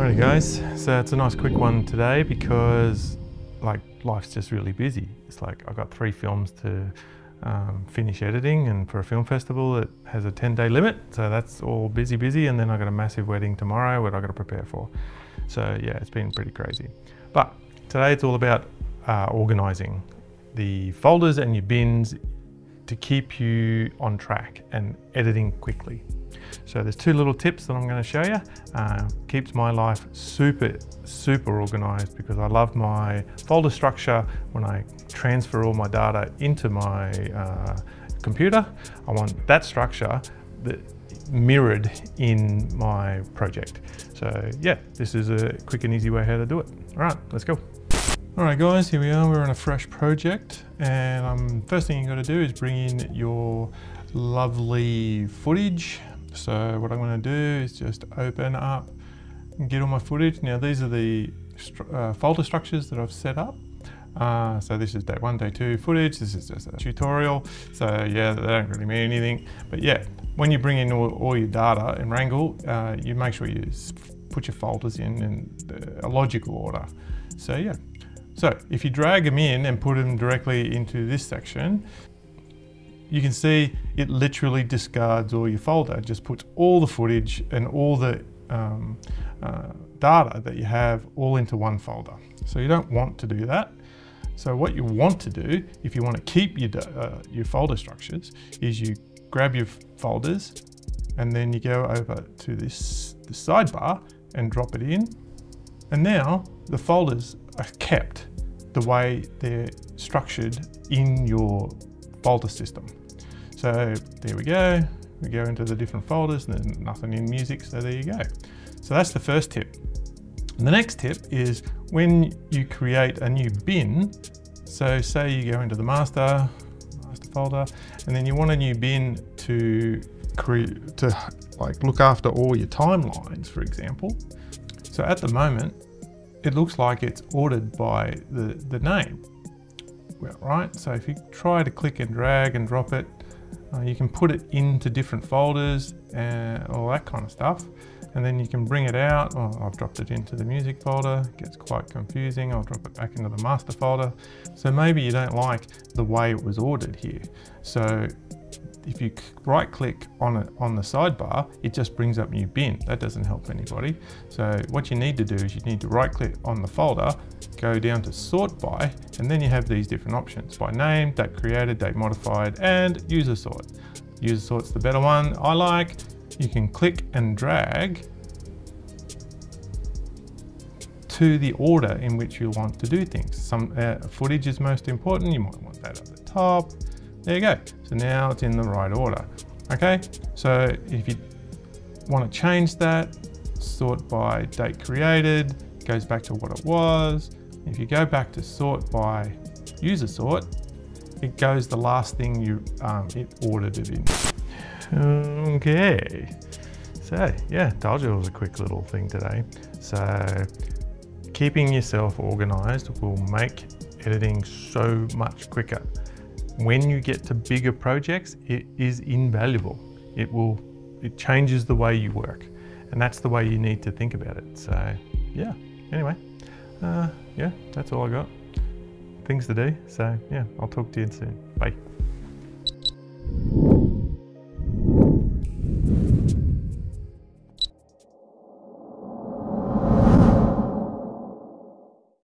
Alrighty guys, so it's a nice quick one today because like life's just really busy. It's like I've got three films to um, finish editing and for a film festival it has a 10 day limit so that's all busy busy and then I've got a massive wedding tomorrow what I've got to prepare for. So yeah it's been pretty crazy. But today it's all about uh, organizing the folders and your bins to keep you on track and editing quickly. So there's two little tips that I'm going to show you. Uh, keeps my life super, super organized because I love my folder structure when I transfer all my data into my uh, computer. I want that structure that mirrored in my project. So yeah, this is a quick and easy way how to do it. All right, let's go. All right guys, here we are, we're on a fresh project and um, first thing you gotta do is bring in your lovely footage. So what I'm gonna do is just open up and get all my footage. Now these are the uh, folder structures that I've set up. Uh, so this is day one, day two footage. This is just a tutorial. So yeah, they don't really mean anything. But yeah, when you bring in all, all your data in Wrangle, uh, you make sure you put your folders in in a logical order. So yeah, so if you drag them in and put them directly into this section, you can see it literally discards all your folder. It just puts all the footage and all the um, uh, data that you have all into one folder. So you don't want to do that. So what you want to do, if you want to keep your, uh, your folder structures, is you grab your folders and then you go over to this, this sidebar and drop it in. And now the folders are kept the way they're structured in your folder system. So there we go. We go into the different folders and there's nothing in music, so there you go. So that's the first tip. And the next tip is when you create a new bin, so say you go into the master, master folder, and then you want a new bin to create, to like look after all your timelines, for example. So at the moment, it looks like it's ordered by the, the name, right? So if you try to click and drag and drop it, uh, you can put it into different folders and all that kind of stuff. And then you can bring it out. Oh, I've dropped it into the music folder. It gets quite confusing. I'll drop it back into the master folder. So maybe you don't like the way it was ordered here. So if you right click on it on the sidebar, it just brings up new bin. That doesn't help anybody. So what you need to do is you need to right click on the folder, go down to sort by, and then you have these different options by name, date created, date modified, and user sort. User sort's the better one I like. You can click and drag to the order in which you want to do things. Some uh, footage is most important. You might want that at the top. There you go. So now it's in the right order. Okay, so if you want to change that, sort by date created, goes back to what it was. If you go back to sort by user sort, it goes the last thing you um, it ordered it in. Okay, so yeah, told you it was a quick little thing today. So keeping yourself organized will make editing so much quicker when you get to bigger projects, it is invaluable. It will, it changes the way you work. And that's the way you need to think about it. So yeah, anyway, uh, yeah, that's all I got. Things to do. So yeah, I'll talk to you soon. Bye.